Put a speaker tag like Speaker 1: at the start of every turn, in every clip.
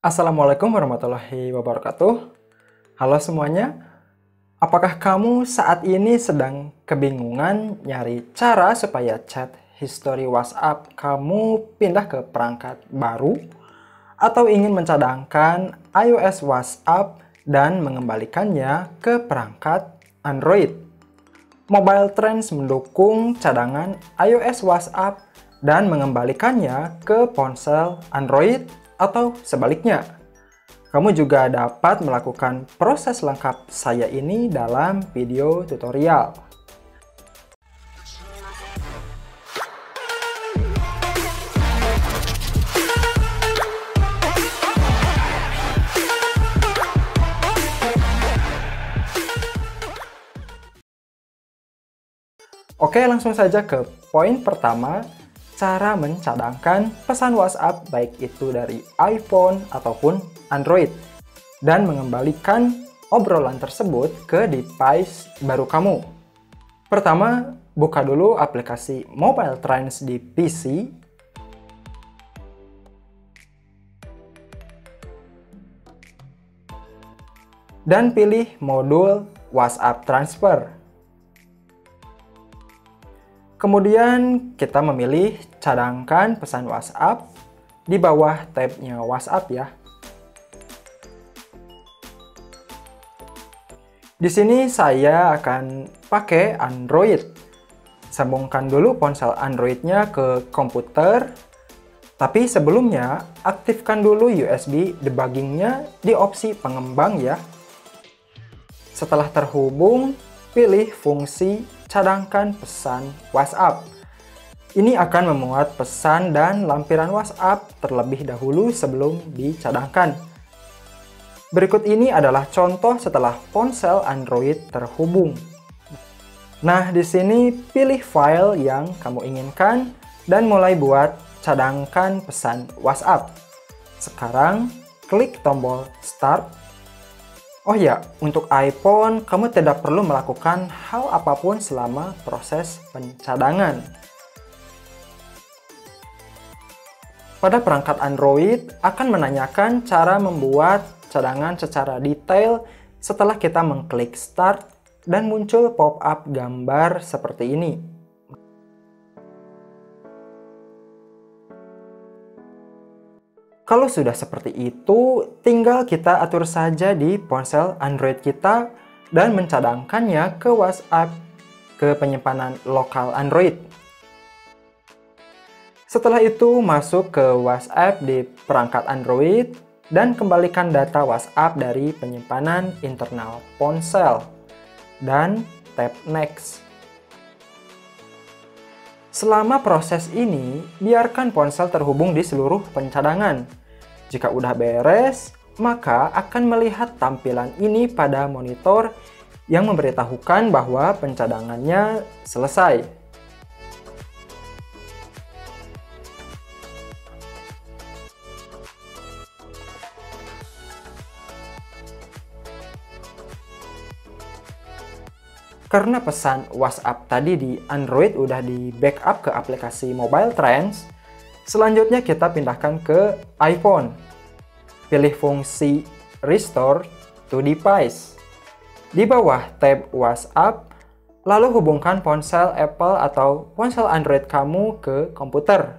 Speaker 1: Assalamualaikum warahmatullahi wabarakatuh. Halo semuanya, apakah kamu saat ini sedang kebingungan nyari cara supaya chat history WhatsApp kamu pindah ke perangkat baru? Atau ingin mencadangkan iOS WhatsApp dan mengembalikannya ke perangkat Android? Mobile Trends mendukung cadangan iOS WhatsApp dan mengembalikannya ke ponsel Android atau sebaliknya. Kamu juga dapat melakukan proses lengkap saya ini dalam video tutorial. Oke, langsung saja ke poin pertama, cara mencadangkan pesan WhatsApp baik itu dari iPhone ataupun Android dan mengembalikan obrolan tersebut ke device baru kamu. Pertama, buka dulu aplikasi Mobile Trends di PC. Dan pilih modul WhatsApp Transfer. Kemudian kita memilih cadangkan pesan WhatsApp di bawah tabnya WhatsApp ya. Di sini saya akan pakai Android. Sambungkan dulu ponsel Androidnya ke komputer. Tapi sebelumnya, aktifkan dulu USB debuggingnya di opsi pengembang ya. Setelah terhubung, pilih fungsi cadangkan pesan WhatsApp. Ini akan memuat pesan dan lampiran WhatsApp terlebih dahulu sebelum dicadangkan. Berikut ini adalah contoh setelah ponsel Android terhubung. Nah, di sini pilih file yang kamu inginkan dan mulai buat cadangkan pesan WhatsApp. Sekarang, klik tombol Start Oh ya, untuk iPhone, kamu tidak perlu melakukan hal apa pun selama proses pencadangan. Pada perangkat Android, akan menanyakan cara membuat cadangan secara detail setelah kita mengklik Start dan muncul pop-up gambar seperti ini. Kalau sudah seperti itu, tinggal kita atur saja di ponsel Android kita dan mencadangkannya ke WhatsApp ke penyimpanan lokal Android. Setelah itu, masuk ke WhatsApp di perangkat Android dan kembalikan data WhatsApp dari penyimpanan internal ponsel dan tap Next. Selama proses ini, biarkan ponsel terhubung di seluruh pencadangan jika udah beres, maka akan melihat tampilan ini pada monitor yang memberitahukan bahwa pencadangannya selesai. Karena pesan WhatsApp tadi di Android udah di backup ke aplikasi Mobile Trends, Selanjutnya kita pindahkan ke iPhone. Pilih fungsi Restore to Device. Di bawah tab WhatsApp, lalu hubungkan ponsel Apple atau ponsel Android kamu ke komputer.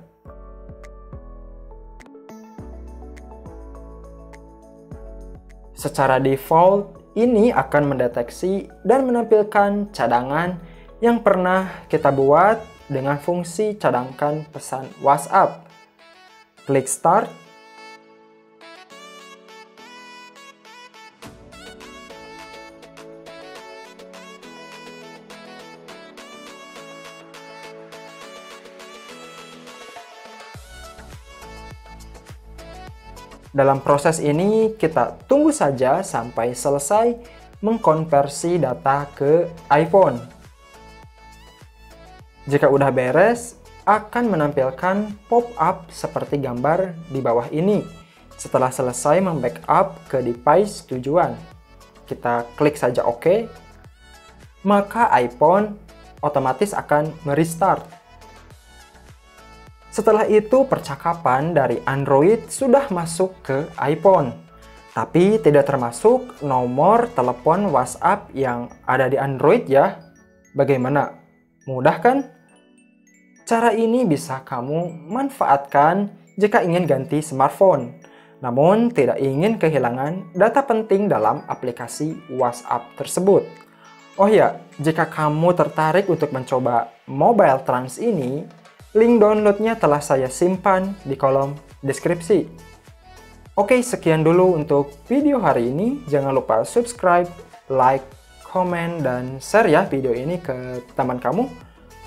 Speaker 1: Secara default, ini akan mendeteksi dan menampilkan cadangan yang pernah kita buat dengan fungsi cadangkan pesan WhatsApp. Klik Start. Dalam proses ini, kita tunggu saja sampai selesai mengkonversi data ke iPhone. Jika udah beres, akan menampilkan pop-up seperti gambar di bawah ini setelah selesai membackup ke device tujuan. Kita klik saja OK, maka iPhone otomatis akan merestart. Setelah itu percakapan dari Android sudah masuk ke iPhone. Tapi tidak termasuk nomor telepon WhatsApp yang ada di Android ya. Bagaimana? Mudah kan? Cara ini bisa kamu manfaatkan jika ingin ganti smartphone, namun tidak ingin kehilangan data penting dalam aplikasi WhatsApp tersebut. Oh ya, jika kamu tertarik untuk mencoba Mobile Trans ini, Link downloadnya telah saya simpan di kolom deskripsi. Oke, sekian dulu untuk video hari ini. Jangan lupa subscribe, like, komen, dan share ya video ini ke teman kamu.